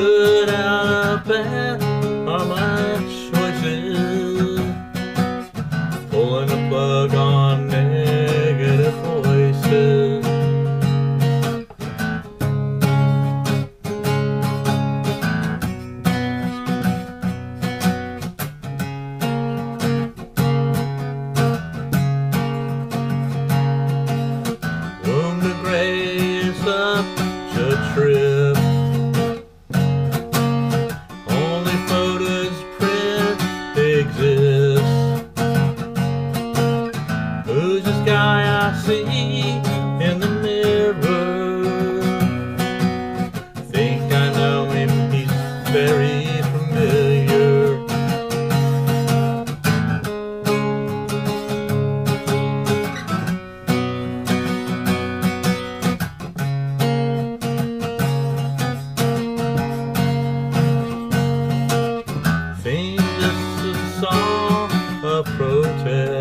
Good out of bed are my choices. Pulling up a guy I see in the mirror? Think I know him, he's very familiar. Think this is song a protest.